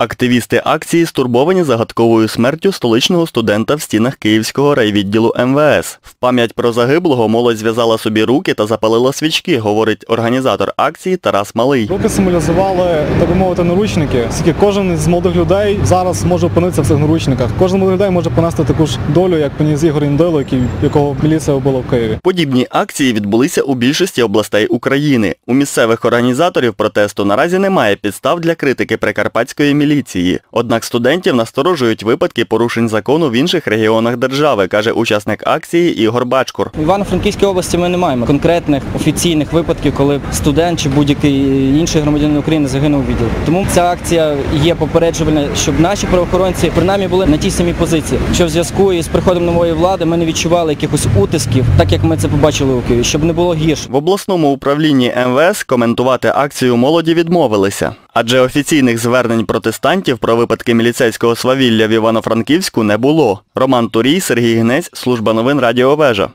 Активісти акції стурбовані загадковою смертю столичного студента в стінах Київського райвідділу МВС. В пам'ять про загиблого молодь зв'язала собі руки та запалила свічки, говорить організатор акції Тарас Малий. Руки символізували, так би мовити, наручники, оскільки кожен з молодих людей зараз може опинитися в цих наручниках. Кожен молодих людей може понести таку ж долю, як поніс Ігор Індило, якого міліція вбила в Києві. Подібні акції відбулися у більшості областей України. У місцевих організаторів протесту наразі немає підстав для критики прикарпатської міліції. Однак студентів насторожують випадки порушень закону в інших регіонах держави, каже учасник акції Ігор Бачкур. В Івано-Франківській області ми не маємо конкретних офіційних випадків, коли студент чи будь-який інший громадянин України загинув у відділку. Тому ця акція є попереджувальна, щоб наші правоохоронці принаймні були на тій самій позиції, що в зв'язку із приходом нової влади ми не відчували якихось утисків, так як ми це побачили у Києві, щоб не було гірше. В обласному управлінні МВС коментувати акцію молоді відмовилися. Адже офіційних звернень протестантів про випадки міліцейського свавілля в Івано-Франківську не було. Роман Турій, Сергій Гнець, Служба новин Радіо Вежа.